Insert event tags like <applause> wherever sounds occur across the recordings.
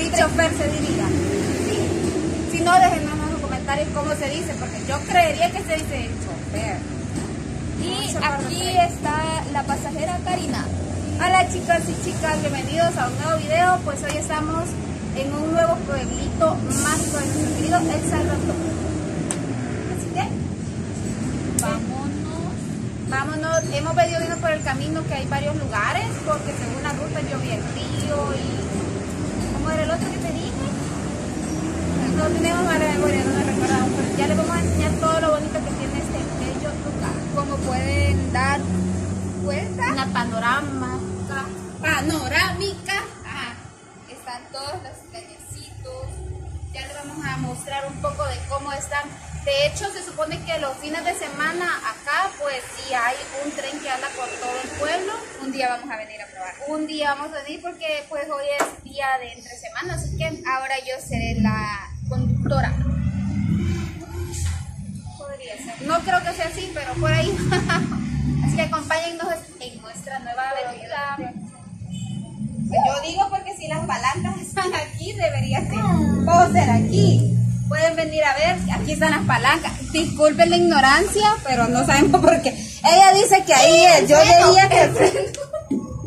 sí, chofer se diría. Sí. Si no, déjenme en los comentarios cómo se dice, porque yo creería que se dice chofer. Y aquí está la pasajera Karina. Hola chicos y chicas, bienvenidos a un nuevo video. Pues hoy estamos en un nuevo pueblito nuestro querido El Salvador. Así que, vámonos. Vámonos. Hemos venido viendo por el camino que hay varios lugares, porque según la ruta yo vi el río y... ¿Cómo era el otro que te dije? No tenemos mala memoria, no nos recordamos, pero ya les vamos a enseñar todo lo bonito que tiene este bello lugar. Como pueden dar cuenta, una panorama panorámica. Ajá. Están todos los cañecitos. Ya les vamos a mostrar un poco de cómo están. De hecho, se supone que los fines de semana acá, pues sí hay un tren que anda por todo el pueblo. Un día vamos a venir a probar. Un día vamos a venir porque pues hoy es día de entre semanas, así que ahora yo seré la conductora. No creo que sea así, pero por ahí. <laughs> así que acompáñennos en nuestra nueva avenida. Yo digo porque si las palancas están aquí, debería ser, o ser aquí. Pueden venir a ver, aquí están las palancas. Disculpen la ignorancia, pero no sabemos por qué. Ella dice que ahí es. Yo diría que.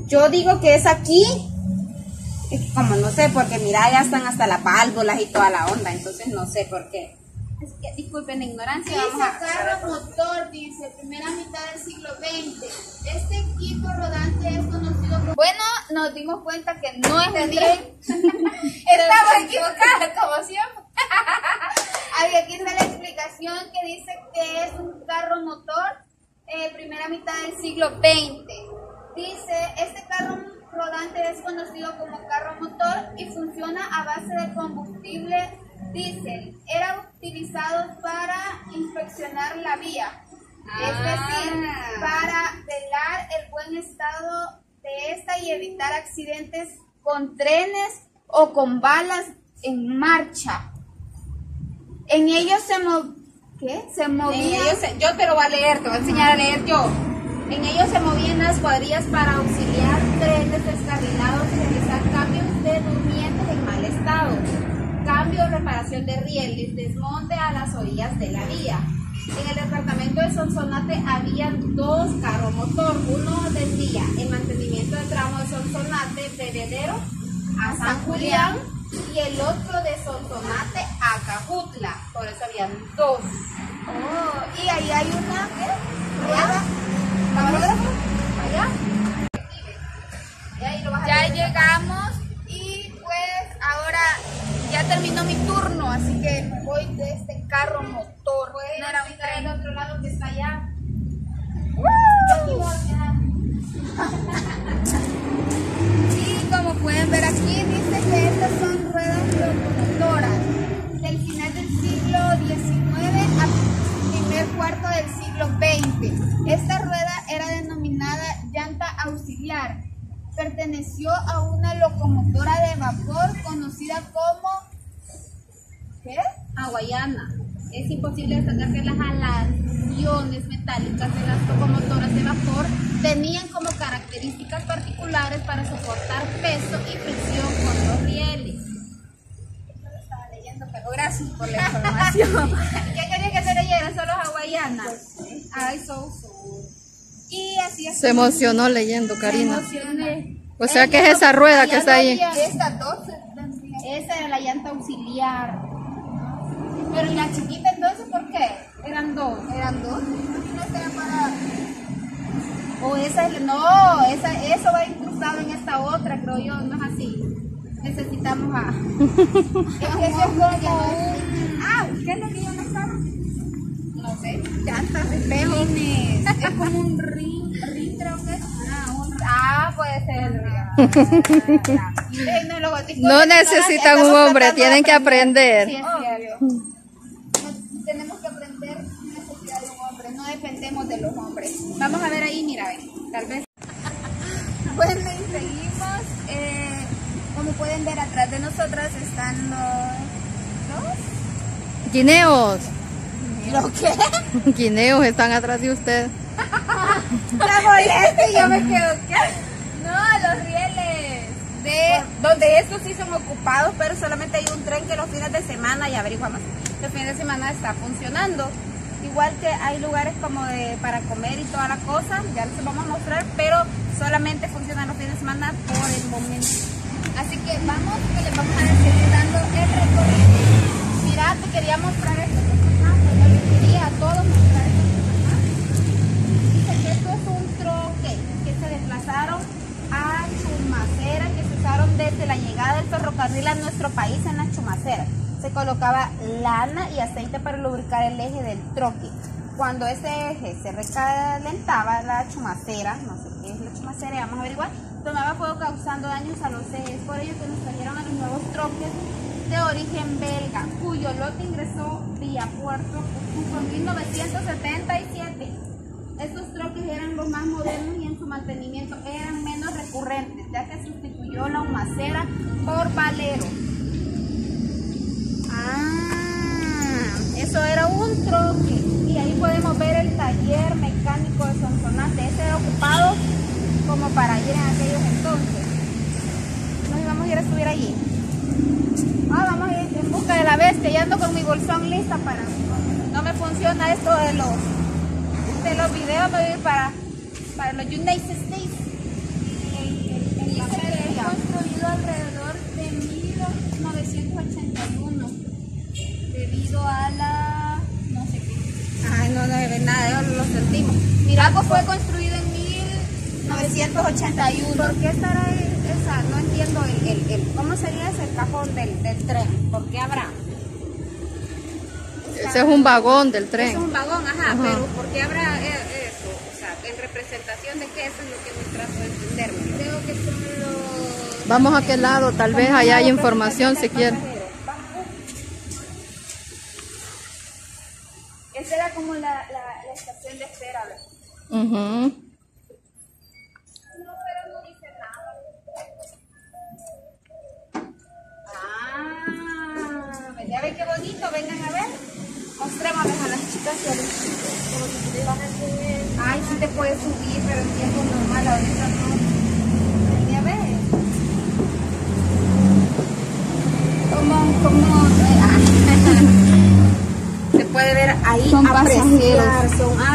Yo digo que es aquí. Como no sé, porque mira, ya están hasta las válvulas y toda la onda, entonces no sé por qué. Así que disculpen la ignorancia. Dice carro motor, dice, primera mitad del siglo XX. Este equipo rodante es conocido como... Bueno, nos dimos cuenta que no es un tren. Estamos equivocados, como siempre. Ahí aquí está la explicación que dice que es un carro motor, eh, primera mitad del siglo XX. Dice, este carro rodante es conocido como carro motor y funciona a base de combustible diésel. Era utilizado para inspeccionar la vía. Es decir, para velar el buen estado de esta y evitar accidentes con trenes o con balas en marcha. En ellos se mo ¿qué? Se movían. Se, yo te lo voy a leer, te voy a enseñar a leer yo. En ellos se movían las cuadrillas para auxiliar trenes descarrilados y realizar cambios de durmientes en mal estado. Cambio o reparación de rieles, desmonte a las orillas de la vía. En el departamento de Sonsonate había dos carros motor. Uno decía el mantenimiento del tramo de Sonsonate, Bebedero a San Julián y el otro de Sonsonate a Cajutla. Por eso habían dos. Oh, y ahí hay una ¿qué? rueda. Ya llegamos y pues ahora ya terminó mi turno, así que voy de este carro motor. no era un tren. otro lado que está allá. y como pueden ver aquí, dice que estas son ruedas locomotoras del final del siglo XIX al primer cuarto del siglo XX. Esta rueda era denominada llanta auxiliar. Perteneció a una locomotora de vapor conocida como ¿qué? Hawaiana. Es imposible destacar que las aleaciones metálicas de las locomotoras de vapor tenían como características particulares para soportar peso y presión con los rieles. Yo lo estaba leyendo, pero gracias por la <laughs> información. <laughs> ¿Qué quería que se leyera? Solo hawaiana. Ay, so, so. Y así es. Se emocionó leyendo, Karina. Se emocioné. O sea, ¿qué es esa rueda que está ahí? Esta dos. Esa era la llanta auxiliar. Pero ¿y la chiquita entonces por qué? Eran dos. Eran dos. O esa es. No, esa, eso va incrustado en esta otra, creo yo. No es así. Necesitamos a. <laughs> es que eso es como. Ah, ¿qué es lo que yo sé. Espejos. es como un ring, ring creo que es. Ah, un, ah puede ser. No necesitan un hombre, tienen que aprender. Sí, es Tenemos que aprender necesidad de un hombre, no dependemos de los hombres. Vamos a ver ahí, mira, ven, tal vez. bueno, y seguimos. Eh, como pueden ver, atrás de nosotras están los, los Guineos. ¿Lo qué? <laughs> Guineos están atrás de usted. <laughs> La molesta y yo me quedo, ¿qué? No, los rieles. De, donde estos sí son ocupados, pero solamente hay un tren que los fines de semana, y averiguamos, los fines de semana está funcionando. Igual que hay lugares como de para comer y toda la cosa, ya les vamos a mostrar, pero solamente funcionan los fines de semana por el momento. Así que vamos, que les vamos a seguir dando el recorrido. Mira, te quería mostrar esto. Quería a todos esto. Ajá. Dice que esto es un troque que se desplazaron a Chumacera, que se usaron desde la llegada del ferrocarril a nuestro país en la Chumacera. Se colocaba lana y aceite para lubricar el eje del troque. Cuando ese eje se recalentaba, la chumacera, no sé qué es la chumacera, vamos a averiguar, tomaba fuego causando daños a los ejes. Por ello que nos trajeron a los nuevos troques de origen belga, cuyo lote ingresó vía Puerto en 1977. Estos troques eran los más modernos y en su mantenimiento eran menos recurrentes, ya que sustituyó la humacera por valero. Ah, eso era un troque. Y ahí podemos ver el taller mecánico de Sonsonate. Ese era ocupado como para ir en aquellos entonces. Nos íbamos a ir a subir allí. Ah, vamos a ir en busca de la bestia. Ya ando con mi bolsón lista para. No me funciona esto de los de los videos. Me voy para, para los United States. Dice que es construido alrededor de 1981 debido a la no sé qué. Ay, no, no ve nada, lo sentimos. Mira, algo fue construido en 1981. ¿Por qué estará ahí esa? No entiendo el, el, el- cómo sería ese cajón del, del tren. ¿Por qué habrá? Ese es un vagón del Es tren. un vagón, ajá, Ajá. pero ¿por qué habrá eh, eso? O sea, en representación de qué eso es lo que me trato de entenderme. creo que son los Vamos a aquel lado, tal vez allá hay información si quiere. esa era como la, la, la estación de espera. ¿verdad? Ujú. Ay, sí te puedes subir, pero en tiempo normal, ahorita no. Ya ves. Como, como, eh, ah. <laughs> Se puede ver ahí Son apreciar, pasajeros. son, entendí.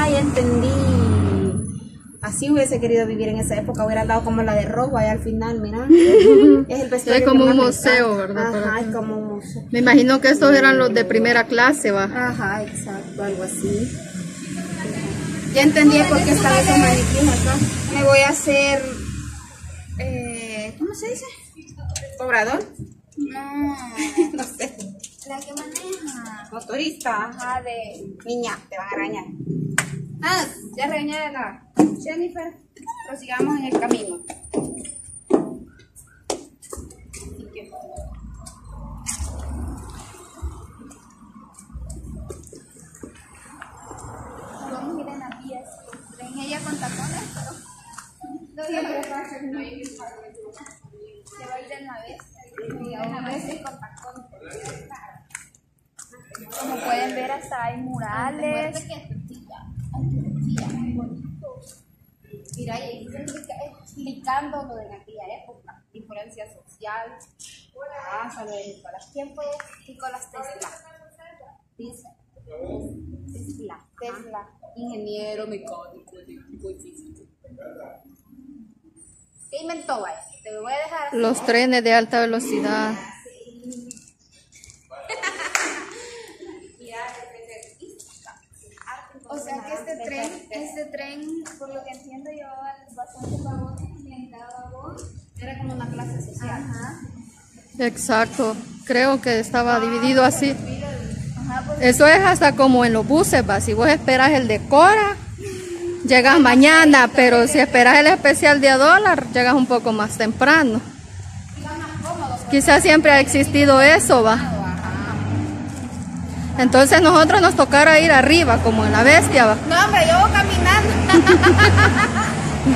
Así hubiese querido vivir en esa época, hubiera dado como la de rojo allá al final, mira. <laughs> es el vestuario como que un museo. ¿verdad? Ajá, es como un museo. Me imagino que estos eran los de primera clase, va. Ajá, exacto, algo así. Ya entendí por qué están esos maniquíes acá. Me voy a hacer, eh, ¿cómo se dice? ¿Cobrador? No, <laughs> no sé. la que maneja. Motorista. Ajá, de. Niña, te van a arañar. Ah, ya regañé la Jennifer. Prosigamos en el camino. Vamos a ir en las vías. Ven ella con tacones, pero pasa. Se va a ir de una vez. Y a y con tacones. Como pueden ver, hasta hay murales. Mira, y ahí se explica- explicando lo de aquella época, diferencia social, ah, solo de Nicolás. ¿Quién fue Nicolás Tesla? Dice. Tesla. Tesla. Ingeniero mecánico tipo físico. ¿Qué inventó, vaya? Te lo voy a dejar. Los trenes de alta velocidad. <laughs> O sea que este tren, este tren, por lo que entiendo, llevaba bastantes vagones y en cada vagón. Era como una clase social. Ajá. Exacto. Creo que estaba dividido así. Ajá, pues Eso es hasta como en los buses, va. Si vos esperas el de Cora, llegas mañana, pero si esperas el especial de a dólar, llegas un poco más temprano. Quizás siempre ha existido eso, va. Entonces nosotros nos tocara ir arriba, como en la bestia, va. No, hombre, yo voy caminando. <laughs> Bueno,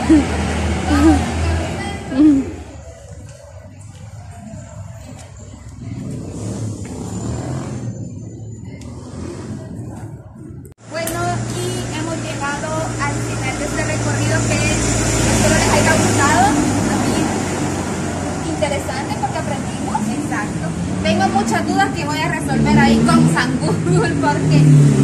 aquí hemos llegado al final de este recorrido que espero les haya gustado. Interesante porque aprendimos. Exacto. Tengo muchas dudas que voy a resolver ahí con sangúrgul <laughs> porque.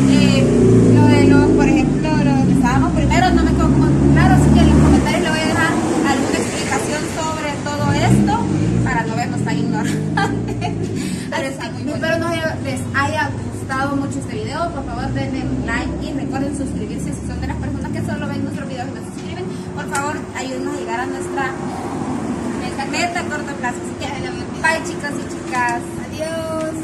<laughs> no tan ignorantes. Espero haya- les haya gustado mucho este video. Por favor, denle like y recuerden suscribirse si son de las personas que solo ven nuestros videos y no se suscriben. Por favor, ayúdenos a llegar a nuestra meta a corto plazo. Así que, bye chicos y chicas. Adiós.